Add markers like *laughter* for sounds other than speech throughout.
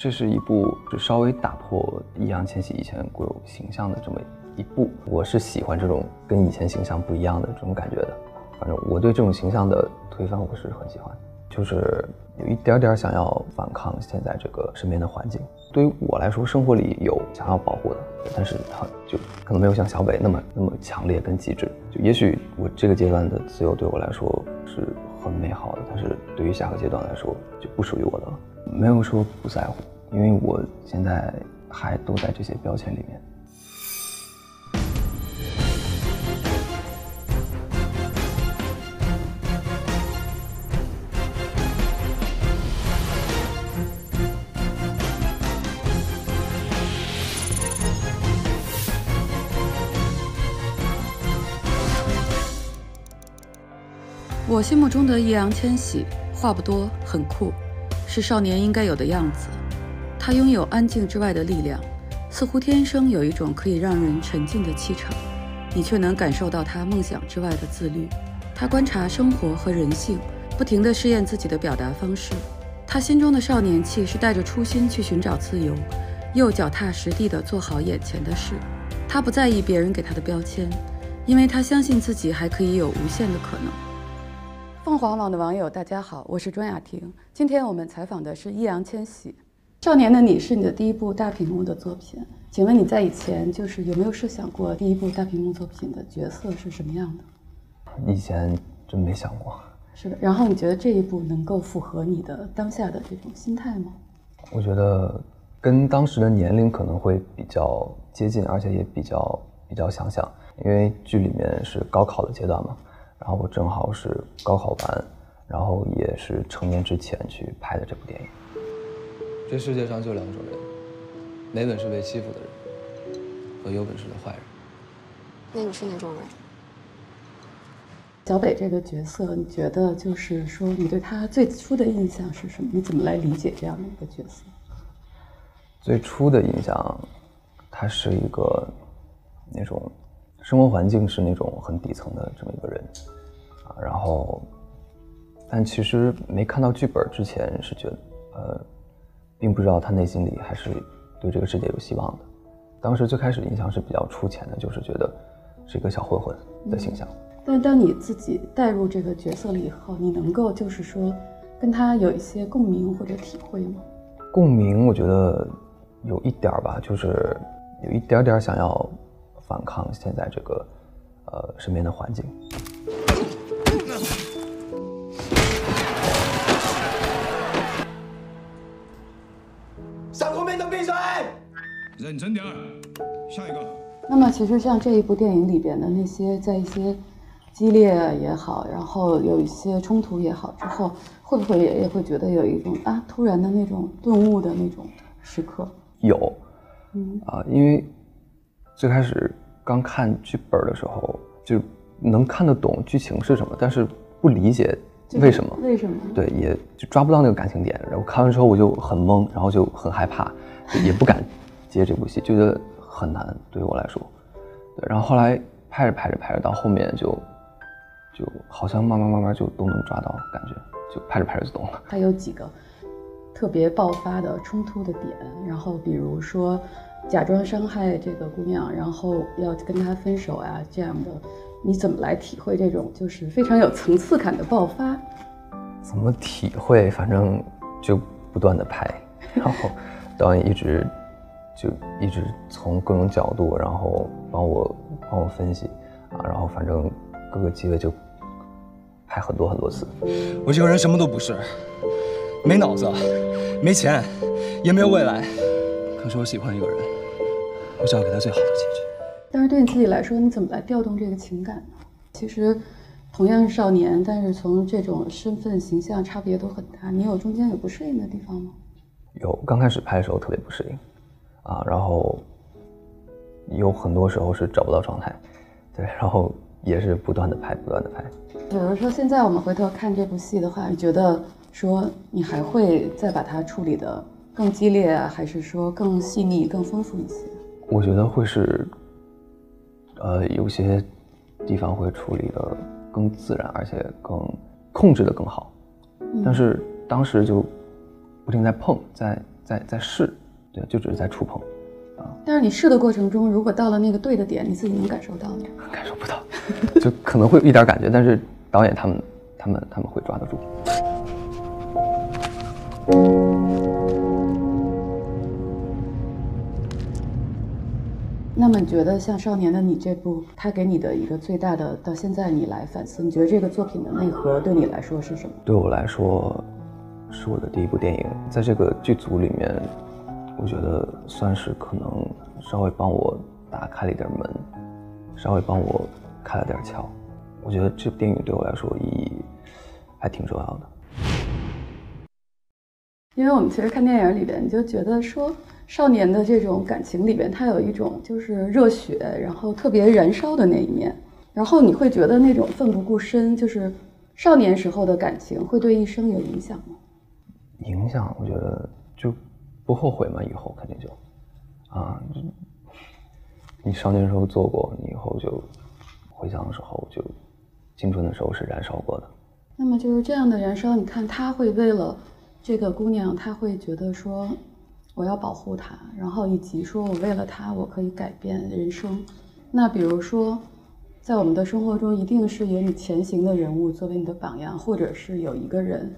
这是一部就稍微打破易烊千玺以前固有形象的这么一部，我是喜欢这种跟以前形象不一样的这种感觉的。反正我对这种形象的推翻我是很喜欢，就是有一点点想要反抗现在这个身边的环境。对于我来说，生活里有想要保护的，但是他就可能没有像小北那么那么强烈跟极致。就也许我这个阶段的自由对我来说是 *clears throat* 很美好的，但是对于下个阶段来说就不属于我的了。没有说不在乎，因为我现在还都在这些标签里面。我心目中的易烊千玺，话不多，很酷，是少年应该有的样子。他拥有安静之外的力量，似乎天生有一种可以让人沉浸的气场，你却能感受到他梦想之外的自律。他观察生活和人性，不停地试验自己的表达方式。他心中的少年气是带着初心去寻找自由，又脚踏实地地做好眼前的事。他不在意别人给他的标签，因为他相信自己还可以有无限的可能。凤凰网的网友，大家好，我是庄雅婷。今天我们采访的是易烊千玺，《少年的你》是你的第一部大屏幕的作品。请问你在以前就是有没有设想过第一部大屏幕作品的角色是什么样的？以前真没想过。是的。然后你觉得这一部能够符合你的当下的这种心态吗？我觉得跟当时的年龄可能会比较接近，而且也比较比较相像，因为剧里面是高考的阶段嘛。然后我正好是高考完，然后也是成年之前去拍的这部电影。这世界上就两种人，没本事被欺负的人，和有本事的坏人。那你是哪种人？小北这个角色，你觉得就是说，你对他最初的印象是什么？你怎么来理解这样的一个角色？最初的印象，他是一个那种。生活环境是那种很底层的这么一个人，啊，然后，但其实没看到剧本之前是觉得，呃，并不知道他内心里还是对这个世界有希望的。当时最开始印象是比较粗浅的，就是觉得是一个小混混的形象。但当你自己带入这个角色了以后，你能够就是说跟他有一些共鸣或者体会吗？共鸣，我觉得有一点吧，就是有一点点想要。反抗现在这个，呃，身边的环境。上后面的闭嘴！认真点儿，下一个。那么，其实像这一部电影里边的那些，在一些激烈也好，然后有一些冲突也好之后，会不会也也会觉得有一种啊，突然的那种顿悟的那种时刻？有，嗯啊，因为。最开始刚看剧本的时候，就能看得懂剧情是什么，但是不理解为什么，为什么？对，也就抓不到那个感情点。然后看完之后我就很懵，然后就很害怕，也不敢接这部戏，就觉得很难对于我来说。对，然后后来拍着拍着拍着，到后面就就好像慢慢慢慢就都能抓到感觉，就拍着拍着就懂了。它有几个特别爆发的冲突的点，然后比如说。假装伤害这个姑娘，然后要跟她分手啊，这样的，你怎么来体会这种就是非常有层次感的爆发？怎么体会？反正就不断的拍，然后导演一直就一直从各种角度，然后帮我帮我分析啊，然后反正各个机位就拍很多很多次。我这个人什么都不是，没脑子，没钱，也没有未来，可是我喜欢一个人。我想要给他最好的结局。但是对你自己来说，你怎么来调动这个情感呢？其实，同样是少年，但是从这种身份形象差别都很大。你有中间有不适应的地方吗？有，刚开始拍的时候特别不适应，啊，然后有很多时候是找不到状态，对，然后也是不断的拍，不断的拍。比如说现在我们回头看这部戏的话，你觉得说你还会再把它处理的更激烈，还是说更细腻、更丰富一些？我觉得会是，呃，有些地方会处理的更自然，而且更控制的更好。但是当时就不停在碰，在在在试，对，就只是在触碰，啊但是你试的过程中，如果到了那个对的点，你自己能感受到吗？感受不到，*laughs* 就可能会有一点感觉，但是导演他们他们他们会抓得住。那么你觉得像《少年的你》这部，它给你的一个最大的，到现在你来反思，你觉得这个作品的内核对你来说是什么？对我来说，是我的第一部电影，在这个剧组里面，我觉得算是可能稍微帮我打开了一点门，稍微帮我开了点窍。我觉得这部电影对我来说意义还挺重要的。因为我们其实看电影里边，你就觉得说少年的这种感情里边，他有一种就是热血，然后特别燃烧的那一面，然后你会觉得那种奋不顾身，就是少年时候的感情会对一生有影响吗？影响，我觉得就不后悔嘛，以后肯定就啊，你少年时候做过，你以后就回想的时候就青春的时候是燃烧过的。那么就是这样的燃烧，你看他会为了这个姑娘，他会觉得说我要保护她，然后以及说我为了她我可以改变人生。那比如说，在我们的生活中，一定是有你前行的人物作为你的榜样，或者是有一个人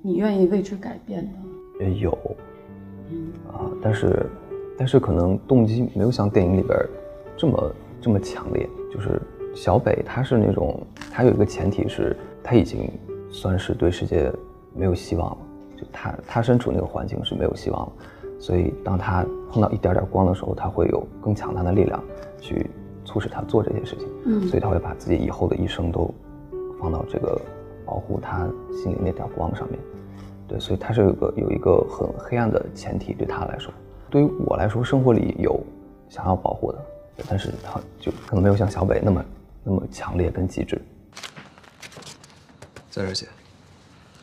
你愿意为之改变的。也有嗯啊，但是但是可能动机没有像电影里边这么这么强烈。就是小北他是那种，他有一个前提是他已经算是对世界没有希望了，就他他身处那个环境是没有希望了，所以当他碰到一点点光的时候，他会有更强大的力量去促使他做这些事情。嗯所以他会把自己以后的一生都放到这个保护他心里那点光上面。对，所以他是有个有一个很黑暗的前提，对他来说，对于我来说，生活里有想要保护的，但是他就可能没有像小北那么那么强烈跟极致。在这儿姐，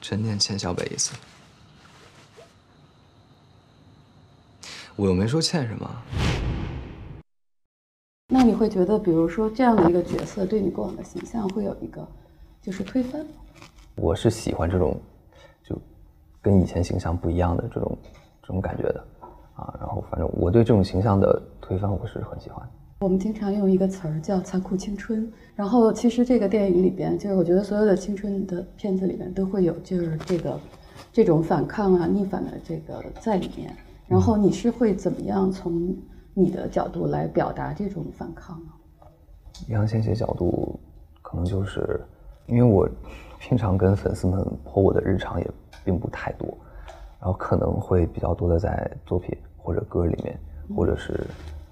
陈念欠小北一次。我又没说欠什么，那你会觉得，比如说这样的一个角色对你过往的形象会有一个就是推翻吗？我是喜欢这种，就跟以前形象不一样的这种这种感觉的啊。然后反正我对这种形象的推翻，我是很喜欢。我们经常用一个词儿叫“残酷青春”，然后其实这个电影里边，就是我觉得所有的青春的片子里面都会有，就是这个这种反抗啊、逆反的这个在里面。然后你是会怎么样从你的角度来表达这种反抗呢？易烊千玺角度，可能就是因为我平常跟粉丝们 po 我的日常也并不太多，然后可能会比较多的在作品或者歌里面，或者是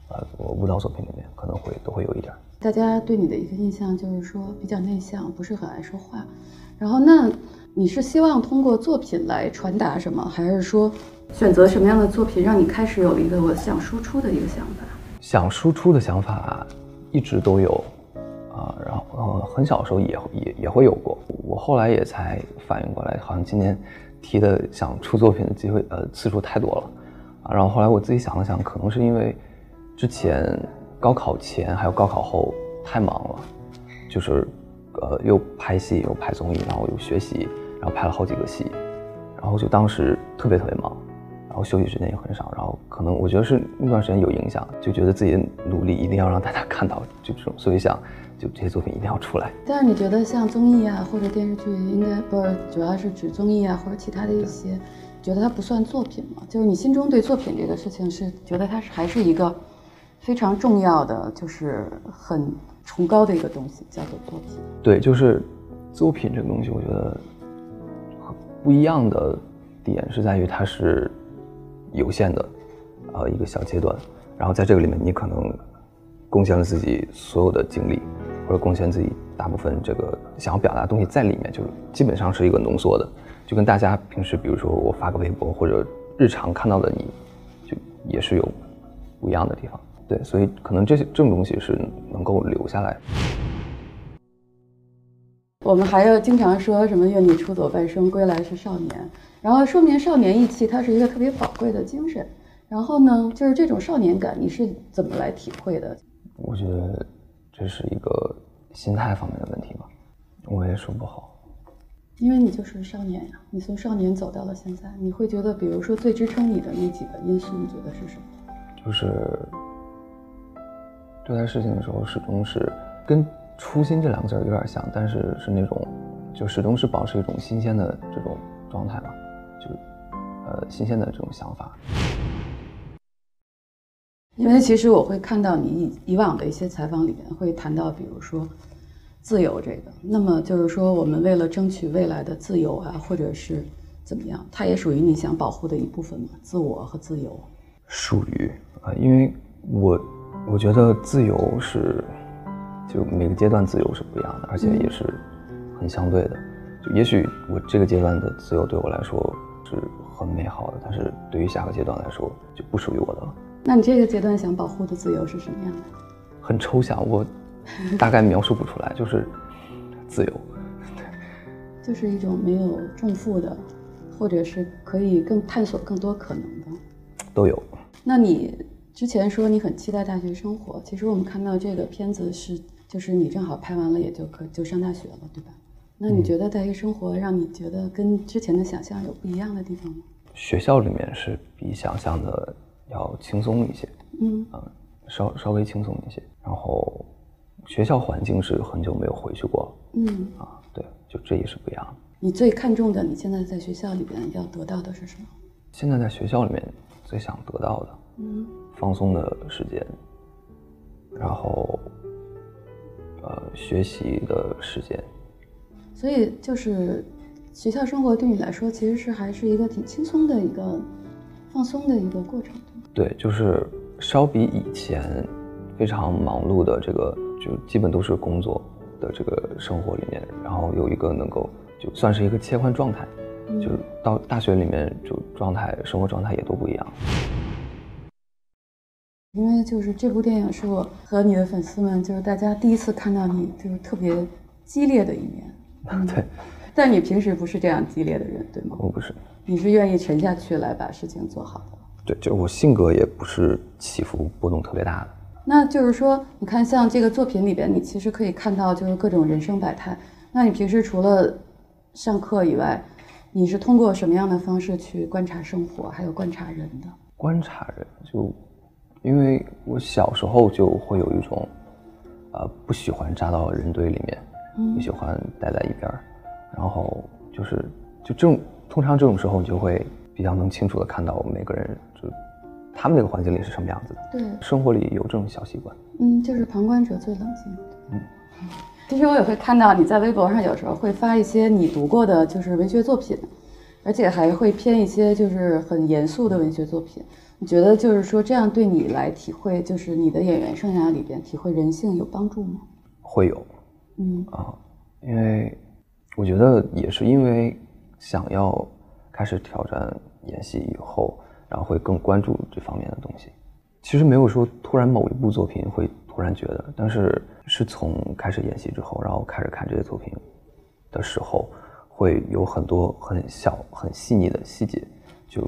呃我舞蹈作品里面，可能会都会有一点。大家对你的一个印象就是说比较内向，不是很爱说话。然后那你是希望通过作品来传达什么，还是说选择什么样的作品让你开始有了一个我想输出的一个想法？想输出的想法一直都有啊，然后呃很小的时候也也也会有过，我后来也才反应过来，好像今年提的想出作品的机会呃次数太多了啊，然后后来我自己想了想，可能是因为之前高考前还有高考后太忙了，就是呃又拍戏又拍综艺，然后又学习，然后拍了好几个戏，然后就当时特别特别忙。然后休息时间也很少，然后可能我觉得是那段时间有影响，就觉得自己的努力一定要让大家看到，就这种，所以想就这些作品一定要出来。但是你觉得像综艺啊或者电视剧，应该不是主要是指综艺啊或者其他的一些，觉得它不算作品吗？就是你心中对作品这个事情是觉得它是还是一个非常重要的，就是很崇高的一个东西，叫做作品。对，就是作品这个东西，我觉得很不一样的点是在于它是有限的，呃，一个小阶段，然后在这个里面，你可能贡献了自己所有的精力，或者贡献自己大部分这个想要表达的东西在里面，就基本上是一个浓缩的，就跟大家平时，比如说我发个微博或者日常看到的你，就也是有不一样的地方。对，所以可能这些这种东西是能够留下来。我们还要经常说什么“愿你出走半生，归来是少年”，然后说明少年意气它是一个特别宝贵的精神。然后呢，就是这种少年感，你是怎么来体会的？我觉得这是一个心态方面的问题吧，我也说不好。因为你就是少年呀，你从少年走到了现在，你会觉得，比如说最支撑你的那几个因素，你觉得是什么？就是对待事情的时候，始终是跟初心这两个字有点像，但是是那种就始终是保持一种新鲜的这种状态嘛，就呃新鲜的这种想法。因为其实我会看到你以以往的一些采访里面会谈到，比如说自由这个，那么就是说我们为了争取未来的自由啊，或者是怎么样，它也属于你想保护的一部分嘛，自我和自由。属于啊，因为我我觉得自由是就每个阶段自由是不一样的，而且也是很相对的。就也许我这个阶段的自由对我来说是很美好的，但是对于下个阶段来说就不属于我的了。那你这个阶段想保护的自由是什么样的？很抽象，我大概描述不出来，就是自由。*laughs* 就是一种没有重负的，或者是可以更探索更多可能的。都有。那你之前说你很期待大学生活，其实我们看到这个片子是，就是你正好拍完了也就可就上大学了，对吧？那你觉得大学生活让你觉得跟之前的想象有不一样的地方吗？学校里面是比想象的要轻松一些，嗯嗯，稍稍微轻松一些。然后学校环境是很久没有回去过了嗯，啊，对，就这也是不一样的。你最看重的，你现在在学校里边要得到的是什么？现在在学校里面最想得到的，嗯放松的时间，然后呃学习的时间，所以就是学校生活对你来说，其实是还是一个挺轻松的一个放松的一个过程。对，就是稍比以前非常忙碌的这个，就基本都是工作的这个生活里面，然后有一个能够就算是一个切换状态，就是到大学里面就状态生活状态也都不一样。因为就是这部电影是我和你的粉丝们，就是大家第一次看到你就是特别激烈的一面。*laughs* 嗯对，但你平时不是这样激烈的人，对吗？我不是，你是愿意沉下去来把事情做好的。对，就我性格也不是起伏波动特别大的。那就是说，你看像这个作品里边，你其实可以看到就是各种人生百态。那你平时除了上课以外，你是通过什么样的方式去观察生活，还有观察人的？观察人，就因为我小时候就会有一种，呃，不喜欢扎到人堆里面，不喜欢待在一边儿，然后就是就这种，通常这种时候你就会比较能清楚的看到我们每个人就他们那个环境里是什么样子的，对，生活里有这种小习惯。嗯，就是旁观者最冷静。嗯，其实我也会看到你在微博上有时候会发一些你读过的，就是文学作品，而且还会偏一些就是很严肃的文学作品。你觉得就是说这样对你来体会，就是你的演员生涯里边体会人性有帮助吗？会有嗯啊，因为我觉得也是因为想要开始挑战演戏以后，然后会更关注这方面的东西。其实没有说突然某一部作品会突然觉得，但是是从开始演戏之后，然后开始看这些作品的时候，会有很多很小、很细腻的细节，就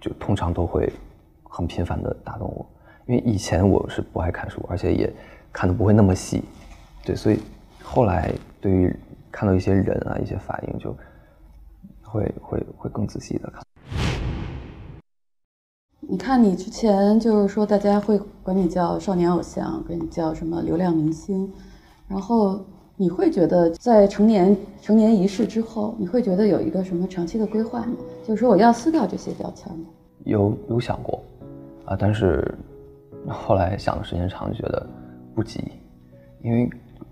就通常都会很频繁的打动我。因为以前我是不爱看书，而且也看的不会那么细，对，所以后来对于看到一些人啊、一些反应，就会会会更仔细的看。你看，你之前就是说，大家会管你叫少年偶像，管你叫什么流量明星，然后你会觉得在成年成年仪式之后，你会觉得有一个什么长期的规划吗？就是说我要撕掉这些标签吗？有有想过，啊，但是后来想的时间长，觉得不急，因为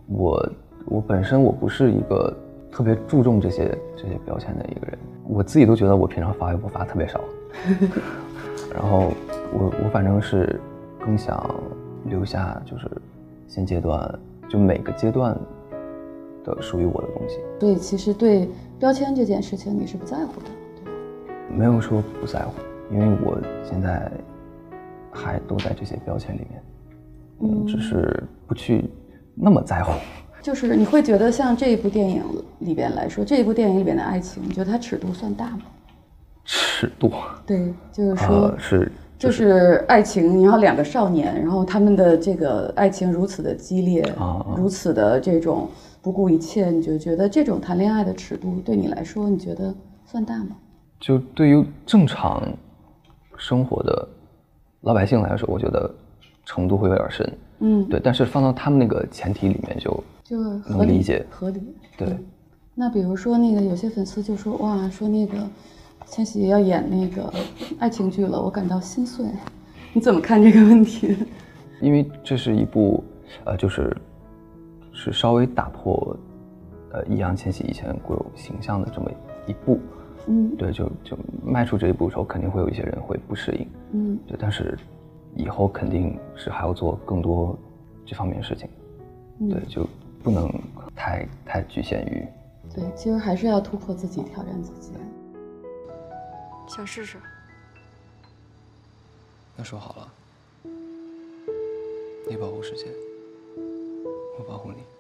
我我本身我不是一个特别注重这些这些标签的一个人，我自己都觉得我平常发微博发特别少，*laughs* 然后我我反正是更想留下就是现阶段就每个阶段的属于我的东西，所以其实对标签这件事情你是不在乎的。没有说不在乎，因为我现在还都在这些标签里面，嗯，只是不去那么在乎。就是你会觉得像这一部电影里边来说，这一部电影里边的爱情，你觉得它尺度算大吗？尺度，对，就是说，呃，是就是爱情，然后两个少年，然后他们的这个爱情如此的激烈，啊啊如此的这种不顾一切，你就觉得这种谈恋爱的尺度对你来说，你觉得算大吗？就对于正常生活的老百姓来说，我觉得程度会有点深。嗯，对，但是放到他们那个前提里面就就能理解合理。对。那比如说那个有些粉丝就说哇，说那个千玺要演那个爱情剧了，我感到心碎。你怎么看这个问题？因为这是一部，呃，就是是稍微打破，呃，易烊千玺以前固有形象的这么一步。嗯，对，就就迈出这一步的时候，肯定会有一些人会不适应。嗯，对，但是以后肯定是还要做更多这方面的事情。嗯对，就不能太太局限于。对，其实还是要突破自己，挑战自己。想试试。那说好了，你保护世界，我保护你。